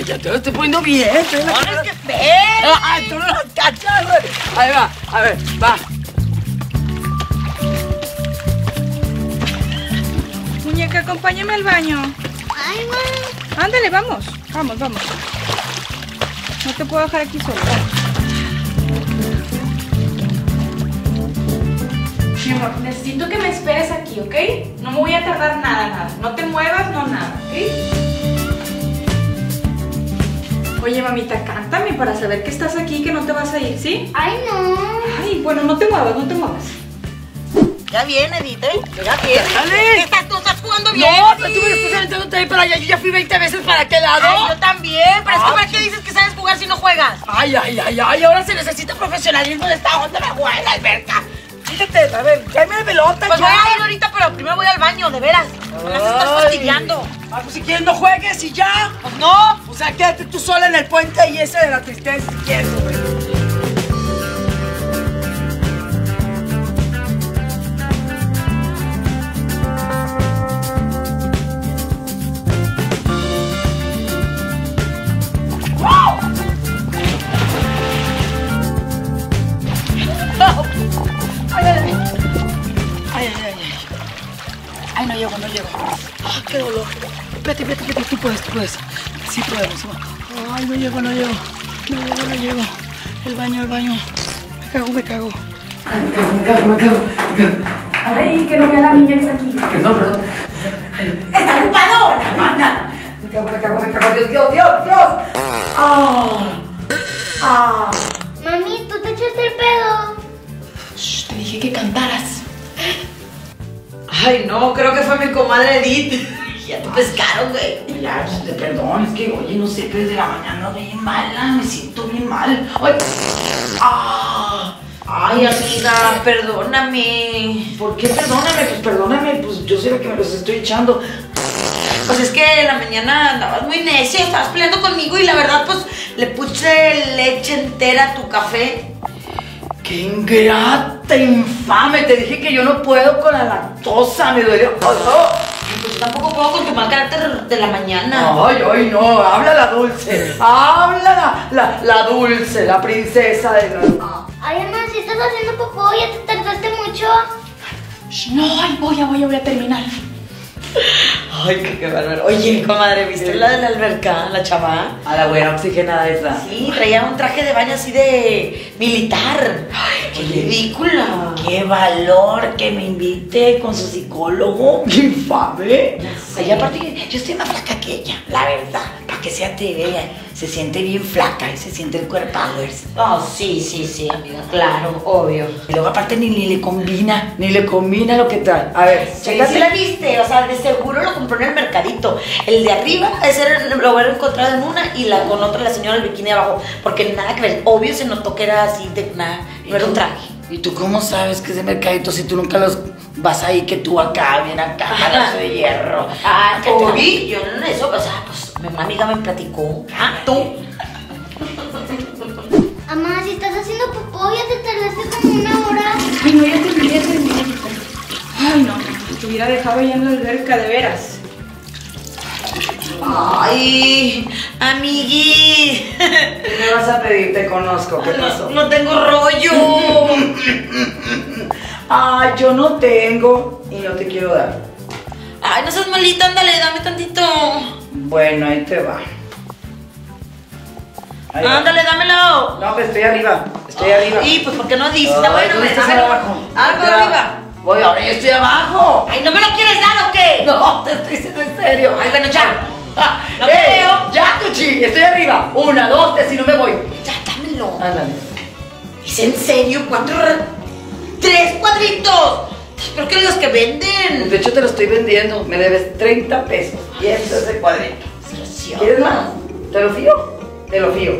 güey, ya te lo estoy poniendo bien. estoy No, es que ve. Ay, tú no lo cachas, güey. Ahí va, a ver, va. Muñeca, acompáñame al baño. Ay, mamá. Ándale, vamos. Vamos, vamos. No te puedo dejar aquí solo. Mi amor, necesito que me esperes aquí, ¿ok? No me voy a tardar nada, nada. No te muevas, no nada, ¿ok? Oye, mamita, cántame para saber que estás aquí, que no te vas a ir, ¿sí? Ay, no. Ay, bueno, no te muevas, no te muevas. Ya viene, Edith, ¿eh? Ya viene. Dale. ¿Qué estás, tú estás jugando bien? No, pero tú me estás aventándote ahí para allá. Yo ya fui 20 veces para aquel lado. Ay, yo también. Pero es que Ah, ¿para qué dices que sabes jugar si no juegas? Ay, ay, ay, ay, ahora se necesita profesionalismo de esta onda, me juega en la alberca. Quítate, a ver, tráeme la pelota Pues ya. voy a ir ahorita, pero primero voy al baño, de veras. Me estar Ay. fastidiando. Ah, pues si quieres no juegues y ya. Pues no. Sea, quédate tú sola en el puente y ese de la tristeza si quieres, güey. Ay, no llego, no llego. Ah, qué dolor. Espérate, espérate, espérate, tú puedes, tú puedes. Sí podemos. Ay, no llego, no llego. No llego, no llego. El baño, el baño. Me cago, me cago. Ay, me cago, me cago, me cago. me cago. Ay, que no vea la niña que está aquí. Perdón, perdón. ¡Está ocupado! ¡La manda! Me cago, me cago, me cago. Dios, Dios, Dios, Dios. Ah. Ah. Mami, tú te echaste el pedo. Shh, te dije que cantaras. Ay, no, creo que fue mi comadre Edith. Ya te pescaron, güey. Ya, pues, te perdón, es que, oye, no sé, pero desde la mañana bien mala, me siento bien mal. Ay, ah, Ay, amiga, perdóname. ¿por qué perdóname? Pues perdóname, pues yo sé que me los estoy echando. Pues es que en la mañana andabas muy necia, estabas peleando conmigo y la verdad, pues le puse leche entera a tu café. ¡Qué ingrata, infame! Te dije que yo no puedo con la lactosa, me duele. Ay, pues tampoco puedo con tu mal carácter de la mañana. ay, ay, no, habla la dulce, habla la, la, la dulce, la princesa de la... Ay, mamá, si estás haciendo popó, ya te tardaste mucho. Shh, no, ay, voy, ya voy, ya voy a terminar. Ay, qué, qué bárbaro. Oye, comadre, ¿viste la de la alberca, la chava? A la buena oxigenada esa. Sí, traía un traje de baño así de militar. Ay, qué ridícula. ¡Qué valor que me invite con su psicólogo! ¡Qué infame! Ay, aparte, yo estoy más flaca que ella, la verdad. Que sea te vea, se siente bien flaca y se siente el cuerpo powers. Oh, sí, sí, sí, amiga, claro, obvio. Y luego aparte ni, ni le combina, ni le combina lo que trae. A ver, Sí, chécate. sí la viste, o sea, de seguro lo compró en el mercadito. El de arriba, ese lo hubiera encontrado en una y la con otra la señora el bikini abajo. Porque nada que ver, obvio se notó que era así de nada, no era un traje. ¿Y tú cómo sabes que es de mercadito si tú nunca los vas ahí que tú acá, bien acá, de hierro? Ah, que te vi, yo no eso, o sea, pues una amiga me platicó. Ah, tú. Mamá, si estás haciendo popó, ya te tardaste como una hora. Ay, no, ya terminé, ya terminé. Ay, no, te hubiera dejado ya en la alberca, de veras. Ay, amigui. ¿Qué me vas a pedir? Te conozco, ¿qué pasó? No, no tengo rollo. Ah, yo no tengo y no te quiero dar. Ay, no seas malita, ándale, dame tantito. Bueno, ahí te va. Ahí va. Ándale, dámelo. No, pues estoy arriba, estoy arriba. Y pues, ¿por qué no dices? Está bueno, me estás dámelo. abajo. Algo arriba. Voy, ahora yo estoy abajo. Ay, ¿no me lo quieres dar o qué? No, te estoy diciendo en serio. Ay, bueno, ya. Ah, veo. Ya, Tuchi, estoy arriba. Una, dos, tres, y no me voy. Ya, dámelo. Ándale. ¿Es en serio? Ra- ¡Tres cuadritos! ¿Pero qué los que venden? De hecho, te lo estoy vendiendo. Me debes 30 pesos. Y eso es el cuadrito. ¿Quieres más? ¿Te lo fío? Te lo fío.